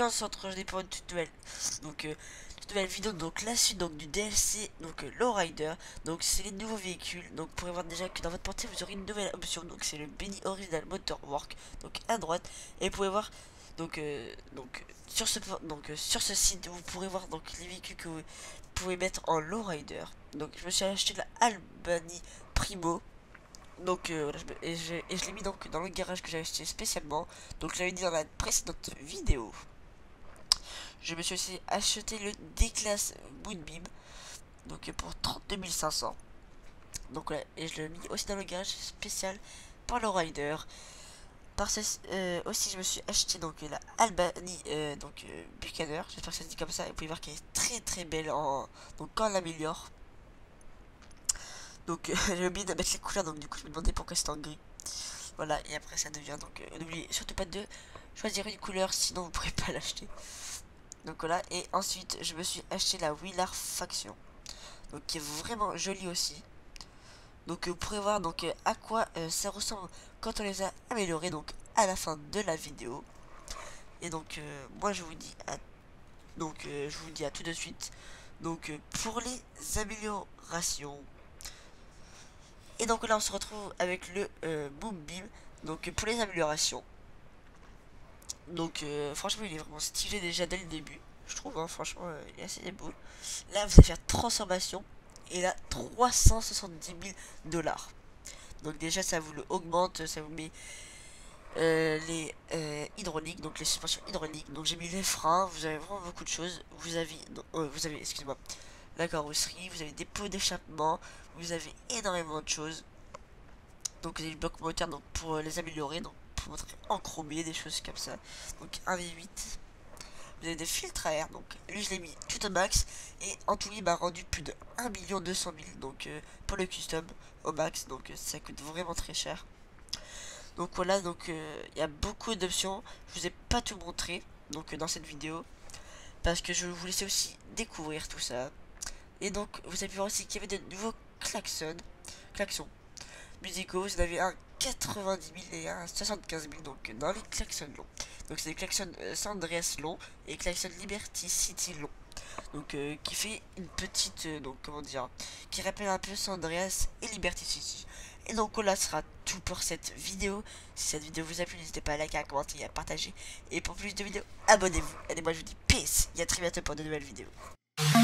on se retrouve pour une toute nouvelle, donc, euh, nouvelle vidéo, donc la suite donc, du DLC, donc euh, Lowrider, donc c'est les nouveaux véhicules, donc vous pourrez voir déjà que dans votre portier vous aurez une nouvelle option, donc c'est le Benny Original Motorwork, donc à droite, et vous pouvez voir, donc, euh, donc, sur ce, donc sur ce site, vous pourrez voir donc les véhicules que vous pouvez mettre en Lowrider, donc je me suis acheté la Albany Primo, donc euh, voilà, je et je, l'ai mis donc dans le garage que j'ai acheté spécialement. Donc je l'avais dit dans la précédente vidéo. Je me suis aussi acheté le D-Class Moonbeam. Donc pour 32 500. Donc voilà, et je l'ai mis aussi dans le garage spécial par le rider. Par ce, euh, aussi je me suis acheté donc la Albany euh, donc Buchanan. J'espère que ça dit comme ça. Et vous pouvez voir qu'elle est très très belle en donc quand on l'améliore. Donc euh, j'ai oublié de mettre les couleurs, donc du coup je me demandais pourquoi c'était en gris. Voilà, et après ça devient, donc euh, n'oubliez surtout pas de choisir une couleur, sinon vous pourrez pas l'acheter. Donc voilà, et ensuite je me suis acheté la Willard Faction. Donc qui est vraiment jolie aussi. Donc vous pourrez voir donc à quoi euh, ça ressemble quand on les a améliorés donc à la fin de la vidéo. Et donc moi je vous dis à donc je vous dis à tout de suite. Donc pour les améliorations, et donc là on se retrouve avec le euh, Boom Beam. Donc pour les améliorations. Donc euh, franchement il est vraiment stylé déjà dès le début. Je trouve hein, franchement euh, il est assez beau. Là vous allez faire transformation. Et là 370 000 dollars. Donc déjà ça vous le augmente. Ça vous met les hydrauliques. Donc les suspensions hydrauliques. Donc j'ai mis les freins. Vous avez vraiment beaucoup de choses. Vous avez... vous avez... Excusez-moi la carrosserie, vous avez des pots d'échappement, vous avez énormément de choses. Donc vous avez le bloc moteur donc, pour les améliorer, donc pour en chromé, des choses comme ça. Donc un V8. Vous avez des filtres à air, donc lui je l'ai mis tout au max. Et en tout il m'a rendu plus de 1 200 000 donc euh, pour le custom au max. Donc euh, ça coûte vraiment très cher. Donc voilà, donc euh, il y a beaucoup d'options. Je vous ai pas tout montré donc dans cette vidéo. Parce que je vous laisser aussi découvrir tout ça. Et donc, vous avez vu aussi qu'il y avait de nouveaux klaxons, klaxons musicaux. Vous avez un 90 000 et un 75 000 donc dans les klaxons longs. Donc c'est des klaxons euh, long et klaxon Liberty City long. Donc euh, qui fait une petite, euh, donc comment dire, qui rappelle un peu Sandreas et Liberty City. Et donc là sera tout pour cette vidéo. Si cette vidéo vous a plu, n'hésitez pas à liker, à commenter et à partager. Et pour plus de vidéos, abonnez-vous. Et moi je vous dis peace. Et à très bientôt pour de nouvelles vidéos.